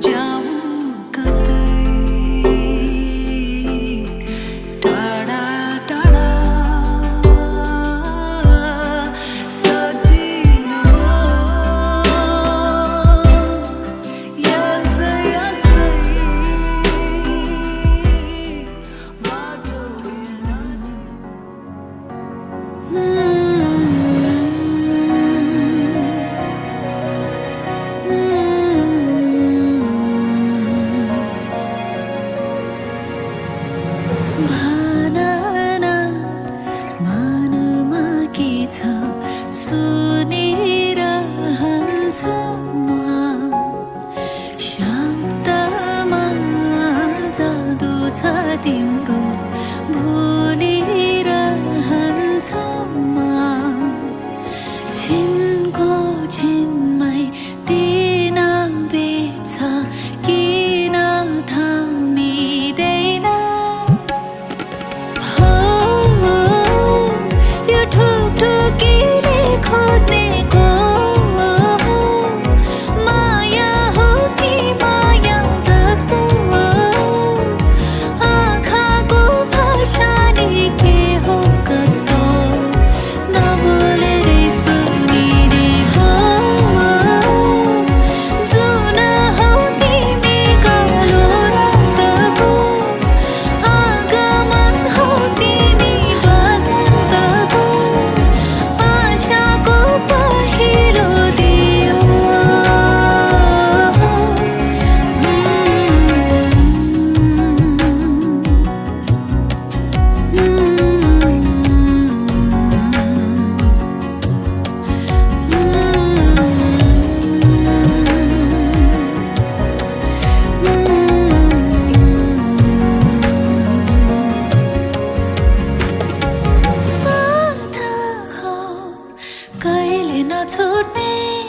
just Tìm to me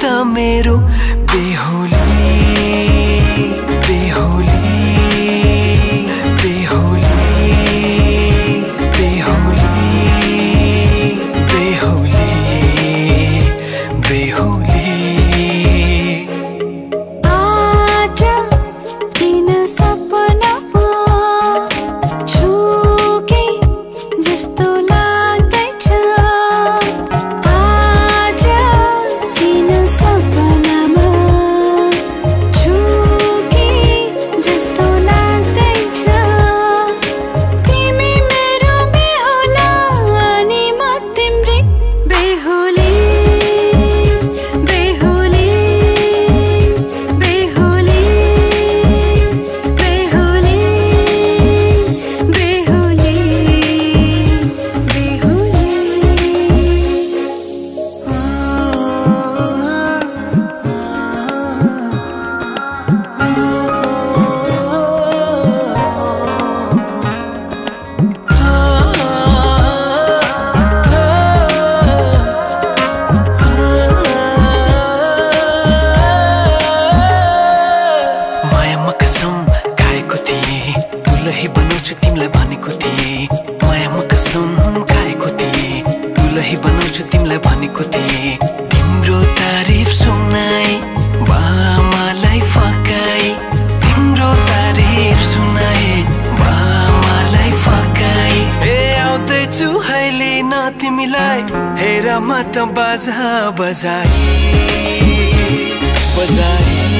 tamero बाजा बजाई बजाई।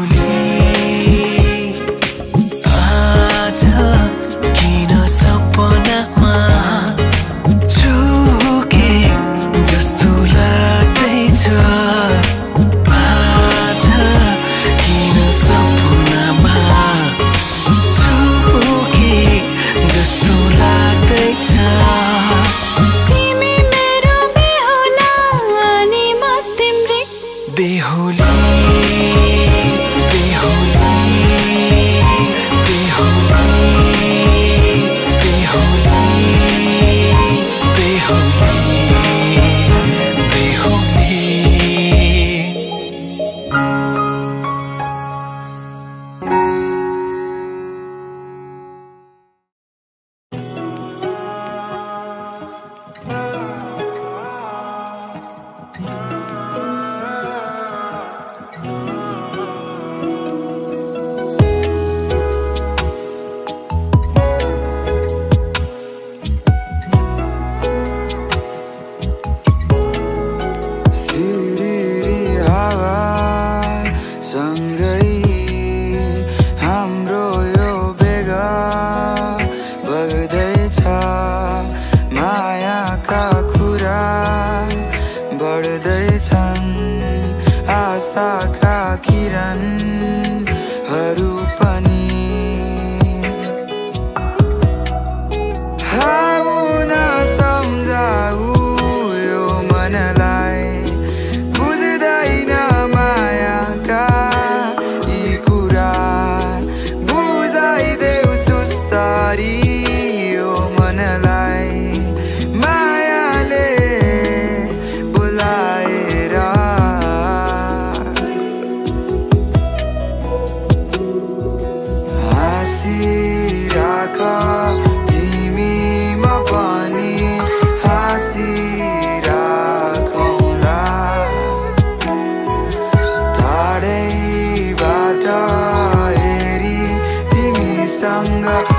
vì hồi longer.